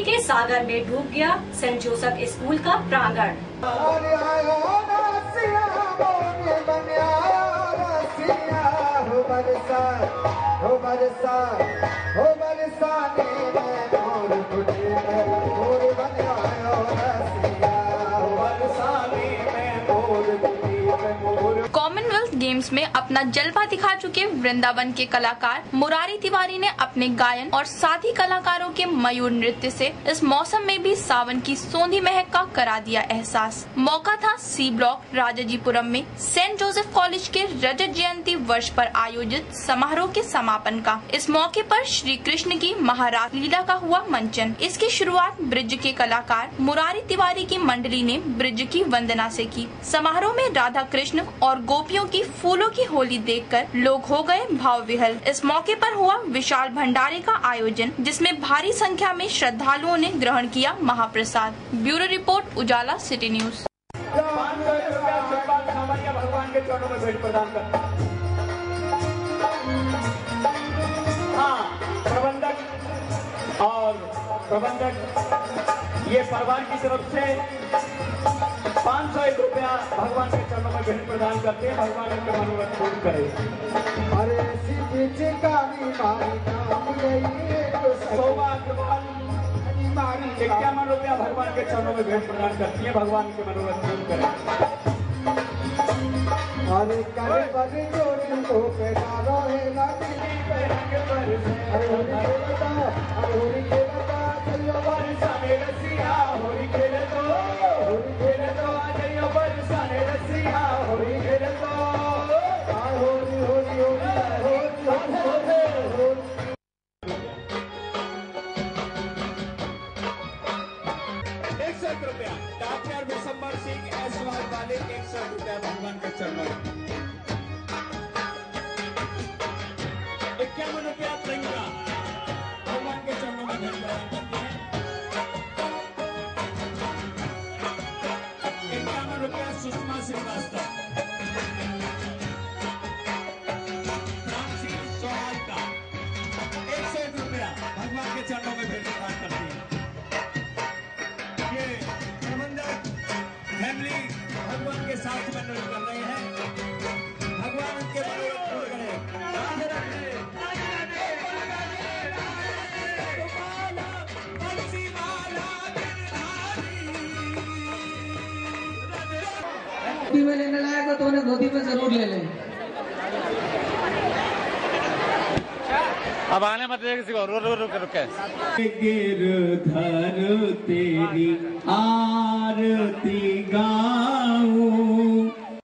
के सागर में डूब गया सेंट जोसेफ स्कूल का प्रांगण हो बरसा हो गेम्स में अपना जलवा दिखा चुके वृंदावन के कलाकार मुरारी तिवारी ने अपने गायन और साथी कलाकारों के मयूर नृत्य से इस मौसम में भी सावन की सोंधी महक का करा दिया एहसास। मौका था सी ब्लॉक राजाजीपुरम में सेंट जोसेफ कॉलेज के रजत जयंती वर्ष पर आयोजित समारोह के समापन का। इस मौके पर श्री कृष्ण की महाराज लीला का हुआ मंचन। इसकी शुरुआत ब्रिज के कलाकार मुरारी तिवारी की मंडली ने ब्रिज की वंदना से की। समारोह में राधा कृष्ण और गोपियों की फूलों की होली देखकर लोग हो गए भाव विहल इस मौके पर हुआ विशाल भंडारे का आयोजन, जिसमें भारी संख्या में श्रद्धालुओं ने ग्रहण किया महाप्रसाद। Bureau report, Ujala, city news. हाँ प्रबंधक और प्रबंधक, ये परिवार की तरफ़ से पाँच सौ एक रुपया भगवान के चरणों में भेंट प्रदान करते हैं। भगवान उनके मनोरथ पूर्ण करे। अरे इक्यावन रुपया भगवान के चरणों में भेंट प्रदान करती है। भगवान के मनोरथ पूर्ण करे। अरे करे सौ रुपया डॉक्टर विशंबर सिंह, एस वाल, एक सौ रुपया भगवान के चरणों इक्यावन रुपया तिरंगा भगवान के चरणों में हैं इक्यावन रुपया सुषमा श्रीवास्तव। भगवान के चरणों में भेंट। साथ में नृत्य कर रहे हैं। भगवान उनके मनोरथ पूर्ण करे। राधे राधे। गोपाला, बंसीवाला, गिरधारी। धोती में लेने लायक हो तो उन्हें धोती में ज़रूर ले लें। अब आने मत किसी को रुक रुक रुक गिरधर तेरी आरती